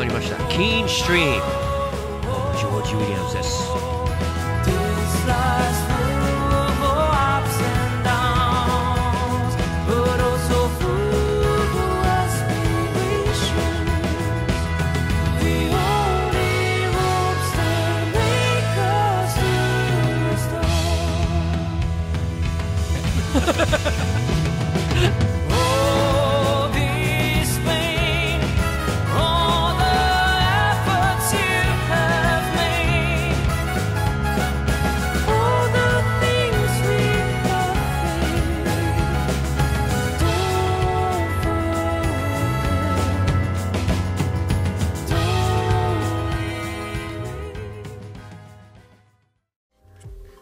まりました。Keen Stream ジョージ・ウィリアムズです。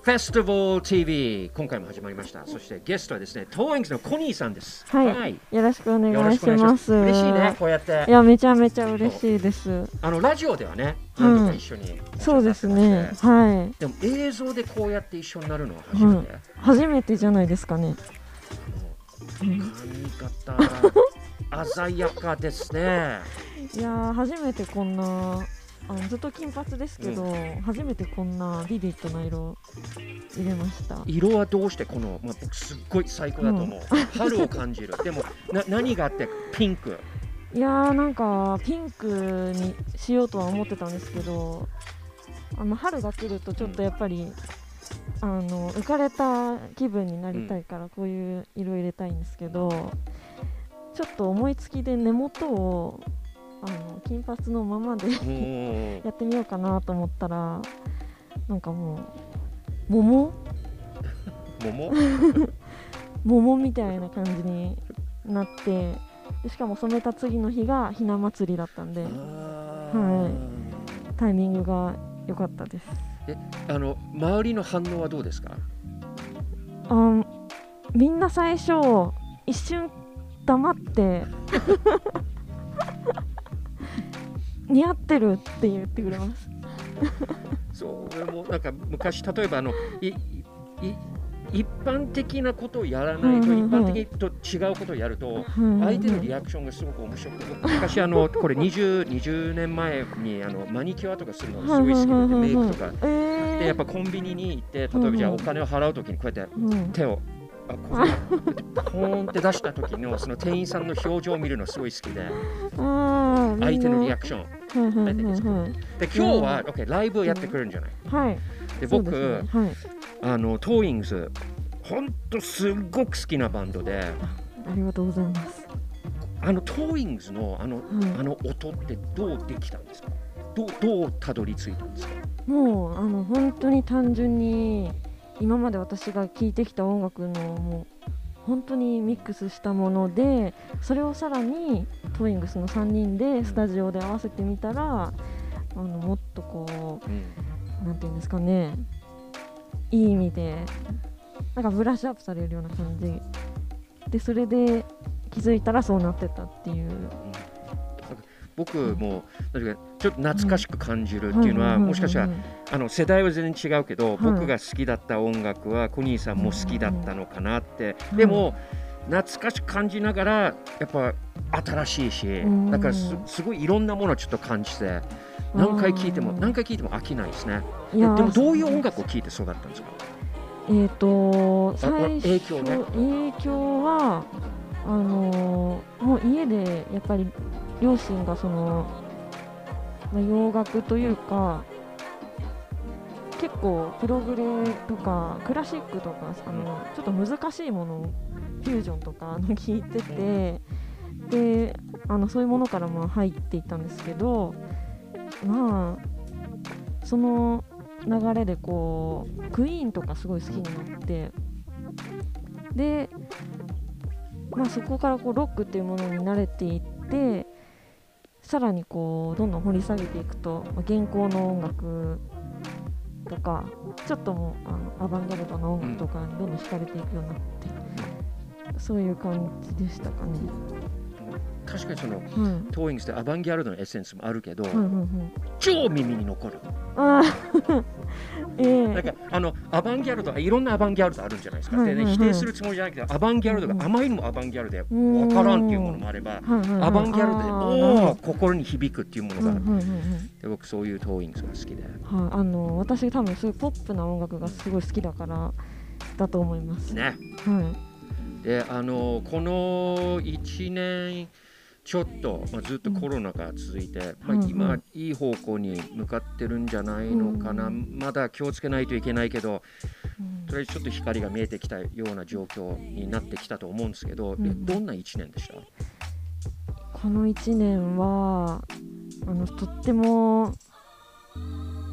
フェスティバル TV 今回も始まりましたそしてゲストはですねトーイングスのコニーさんですはい、よろしくお願いしまますす。嬉しいねこうやっていや、めちゃめちゃ嬉しいです。あのラジオではねうん何度か一緒にそうですね。ははい。でも映像でこうやって一緒になるのは初めて、初めてじゃないですかね。髪型 鮮やかですねいやー、初めてこんな。あのずっと金髪ですけど、初めてこんなビビッドな色入れました。色はどうしてこの、まあ、僕すっごい最高だと思う、春を感じる。でもな何があってピンク？いやー、なんかピンクにしようとは思ってたんですけど。あの春が来るとちょっとやっぱり、あの浮かれた気分になりたいからこういう色入れたいんですけど、ちょっと思いつきで根元をあの金髪のままでうん。やってみようかなと思ったらなんかもう桃？桃？桃みたいな感じになってでしかも染めた次の日がひな祭りだったんではタイミングが良かったです。あの周りの反応はどうですか？あみんな最初一瞬黙って似合ってるって言ってくれます。そう俺もなんか昔例えばあのいいい一般的なことをやらないと一般的と違うことをやると相相手のリアクションがすごく面白くて昔あの これ 20, 20年前にあのマニキュアとかするのがすごい好きでメイクとか。えー、でやっぱコンビニに行って例えばじゃあお金を払うときにこうやってうん手をあこうやってポーンって出した時のその店員さんの表情を見るのすごい好きで 相手のリアククションションはいはいはいはいで今日は、OK、ライブをやってくるんじゃない？はい。で僕ね。はい。あのトーイングス本当すっごく好きなバンドで。ありがとうございます。あのトーイングスのあの,、はいあの音ってどうできたんですか？どうどうたどり着いたんですか？もうあの本当に単純に今まで私が聴いてきた音楽のもう本当にミックスしたものでそれをさらにトーイングスの3人でスタジオで合わせてみたらあのもっとこうん。うなんていうんですかねいい意味でなんかブラッシュアップされるような感じ。でそれで気づいたらそうなってたっていう僕もちょっと懐かしく感じるっていうのは、もしかしたらあの世代は全然違うけど、い。僕が好きだった音楽はコニーさんも好きだったのかなって、うんでも懐かしく感じながらやっぱ新しいし、ん。だからすすごいいろんなものをちょっと感じて何回聴いてもうん。何回聴いても飽きないですね。でもどういう音楽を聴いて育ったんですか？えっ、とあ最初影響ね。影響はあのーもう家でやっぱり両親がその、まあ、洋楽というか結構プログレとかクラシックとかあのちょっと難しいものをフュージョンとかあの聞いててであのそういうものからまあ入っていったんですけどまあその流れでこうクイーンとかすごい好きになってで、まあ、そこからこうロックっていうものに慣れていってさらにこうどんどん掘り下げていくと、まあ、現行の音楽とかちょっともうあのアバンギャルドの音楽とかにどんどん惹かれていくようになって、そういう感じでしたかね。確かにそのはいトーイングスってアバンギャルドのエッセンスもあるけど、はいはいはい超耳に残る。ああ ええ。なんかあのアバンギャルドいろんなアバンギャルドあるんじゃないですか、はいはいはいでね、否定するつもりじゃなくてアバンギャルドがあまりにもアバンギャルドでうん。分からんっていうものもあればはいはいはいアバンギャルドであー。おお心に響くっていうものがある、はいはいはいはいで僕そういうトーイングスが好きで。はい、あの私多分すごいポップな音楽がすごい好きだからだと思います。ね。はい。であのこの1年ちょっと、まあ、ずっとコロナが続いて、まあ今いい方向に向かってるんじゃないのかな、うん。まだ気をつけないといけないけどうん。とりあえずちょっと光が見えてきたような状況になってきたと思うんですけど、どんな1年でした？この1年はあのとっても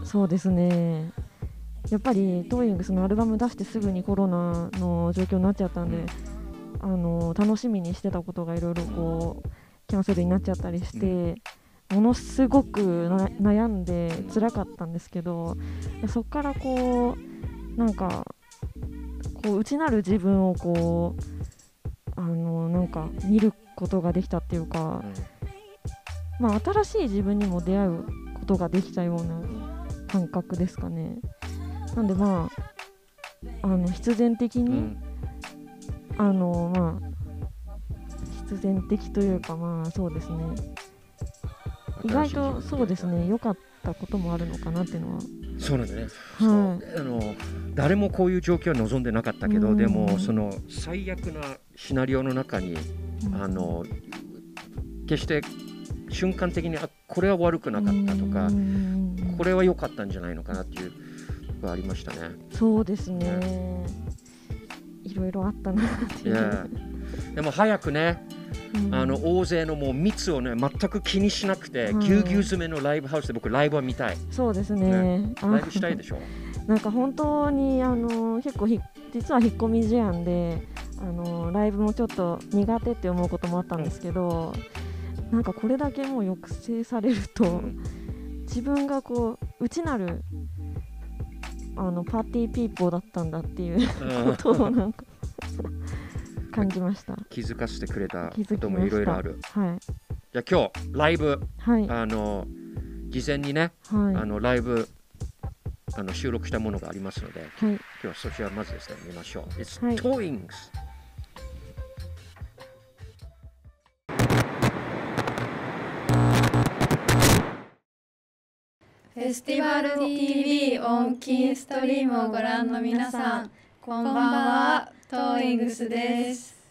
そうですね。やっぱりトーイングスのアルバム出してすぐにコロナの状況になっちゃったんで、あの楽しみにしてたことがいろいろこうキャンセルになっちゃったりして、ものすごく悩んで辛かったんですけどそこからこうなんかこう内なる自分をこうあのなんか見ることができたっていうか、まあ、新しい自分にも出会うことができたような感覚ですかね。なんでまああの必然的に、あのまあ必然的というかまあそうですね。意外とそうですね。良かったこともあるのかなっていうのは。そうなんだね、はい。そう。あの誰もこういう状況は望んでなかったけど、うん。でもその最悪なシナリオの中にあの決して瞬間的にあこれは悪くなかったとか、これれは良かったんじゃないのかなっていうのがありましたね。そうですね。いろいろあったなっていう、でも早くね、うん。あの大勢のもう密をね全く気にしなくて、うん。ぎゅうぎゅう詰めのライブハウスで僕ライブは見たい。そうですね。あライブしたいでしょ？なんか本当にあの結構ひ実は引っ込み思案であのライブもちょっと苦手って思うこともあったんですけど、なんかこれだけもう抑制されると、うん。自分がこう内なるあのパーティーピーポーだったんだっていうことをなんか感じました。気づかせてくれた気こともい。ろいろある。はいじゃあ今日ライブはいあの事前にね、はいあのライブあの収録したものがありますので、はい今日はそちらまずですね見ましょう。It's はい Toyings。フェスティバル TV オンキーストリームをご覧の皆さん、こんばんは、トーイングスです。「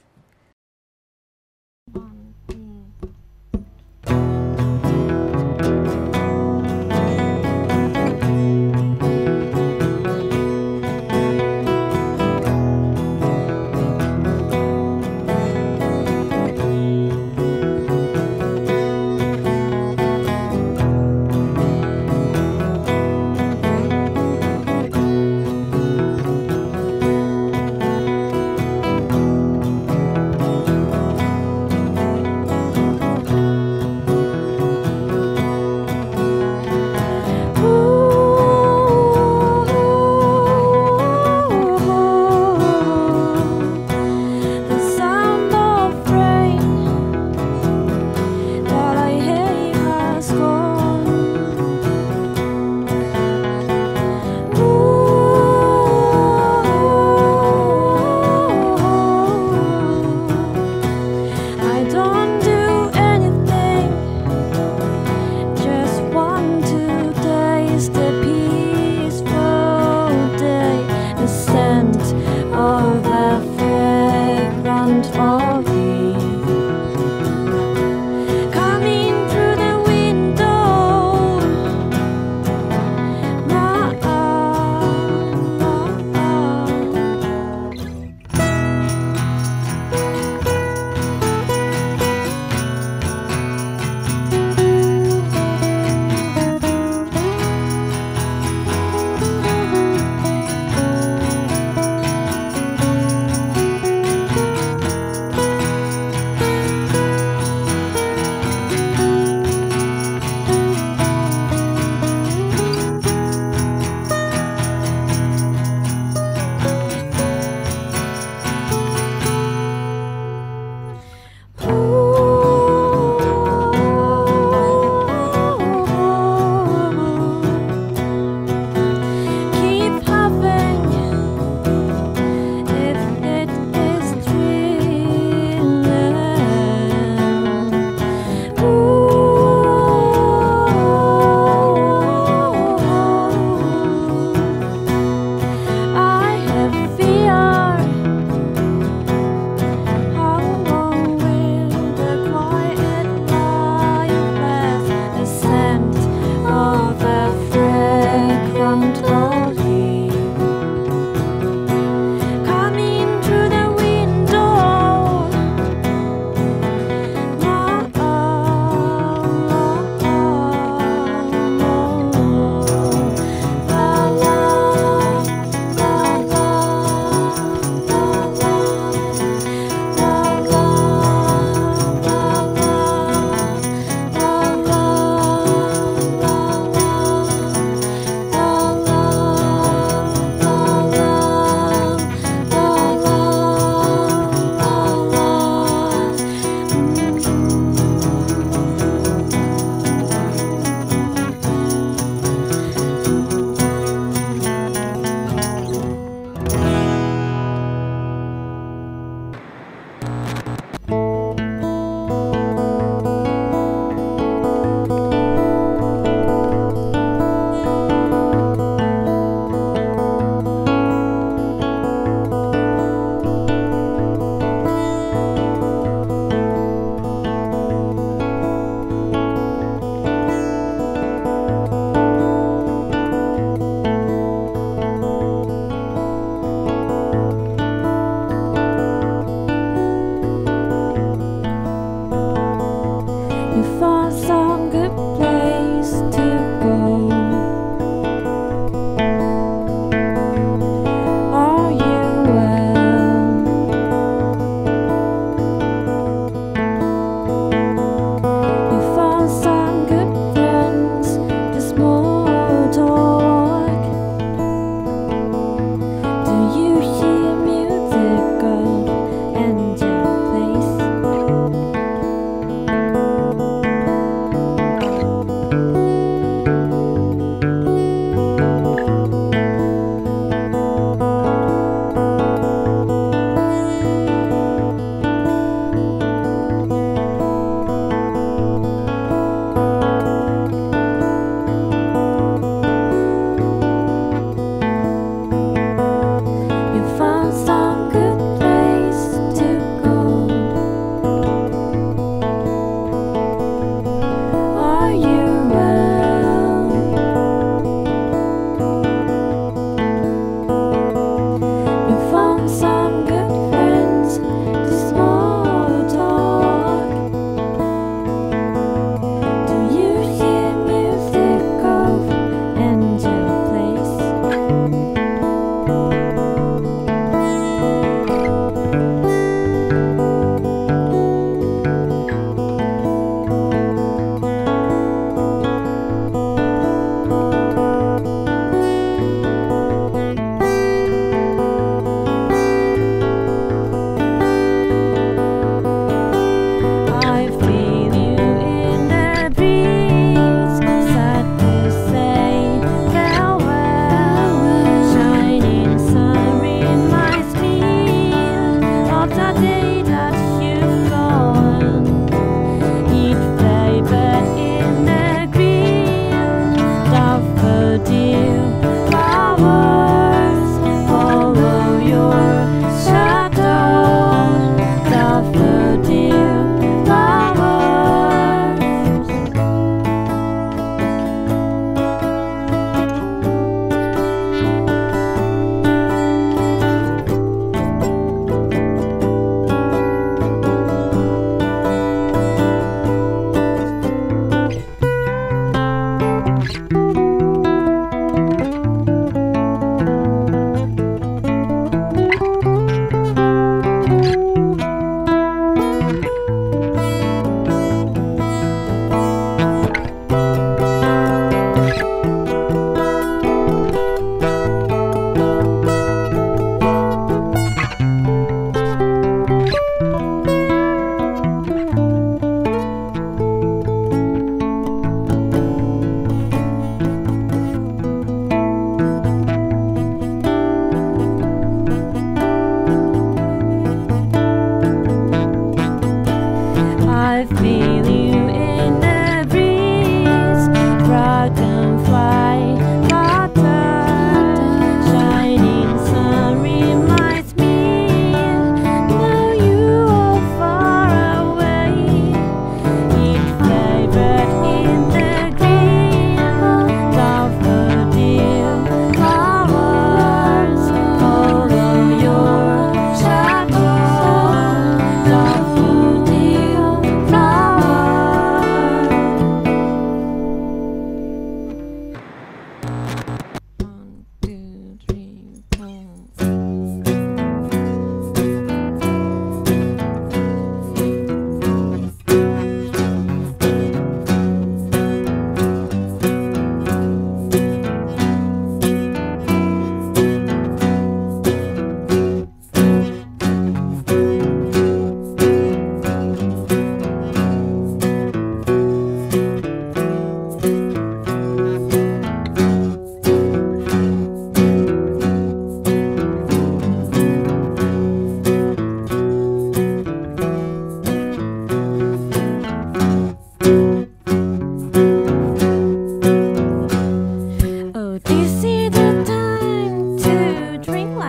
I've been.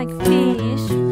like fish.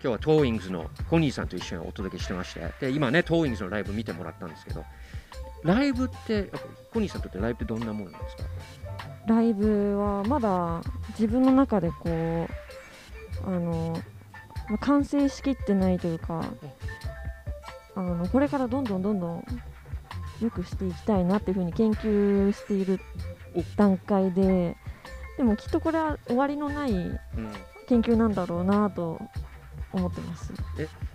今日はトーイングズのコニーさんと一緒にお届けしてましてで今ねトーイングズのライブ見てもらったんですけどライブってコニーさんにとってライブってどんなものなんですか？ライブはまだ自分の中でこうあの、まあ完成しきってないというかあのこれからどんどんどんどん良くしていきたいなっていうふうに研究しているお段階ででもきっとこれは終わりのないうん。研究なんだろうなと思ってます。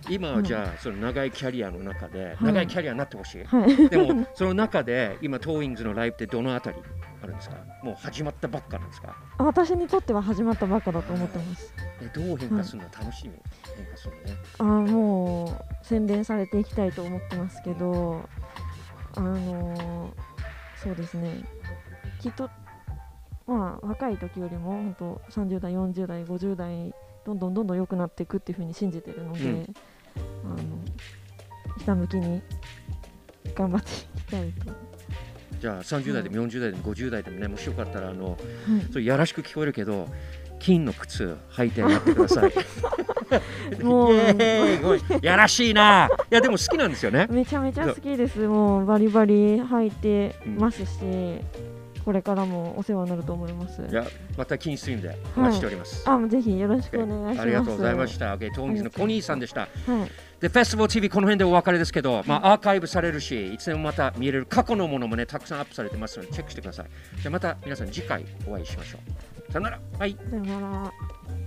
今はじゃあその長いキャリアの中で、い。長いキャリアになってほしい、はい、でもその中で今トーイングズのライブってどのあたりあるんですか？もう始まったばっかなんですか？私にとっては始まったばっかだと思ってます。えどう変化するの、楽しみ変化するのね。あーもう洗練されていきたいと思ってますけど、あのーそうですね、きっと、まあ、若い時よりも本当30代、40代、50代、どんどんどんどん良くなっていくっていうふうに信じてるので、うん。あのひたむきに頑張っていきたいと。じゃあ30代でも40代でも50代でもねもしよかったらあのはい。それやらしく聞こえるけど金の靴履いてやってください。もう。やらしいな。いやでも好きなんですよね。めちゃめちゃ好きです。もうバリバリ履いてますし、これからもお世話になると思います。いやまた金ストリームでお待ちしております、あ、もうぜひよろしくお願いします。ありがとうございました。ンギズのコニーさんでした。はい。で、フェスティバル TV この辺でお別れですけど、まあ、アーカイブされるし、いつでもまた見れる過去のものもね、たくさんアップされてますので、チェックしてください。じゃあまた皆さん次回お会いしましょう。さよなら。はい。さよなら。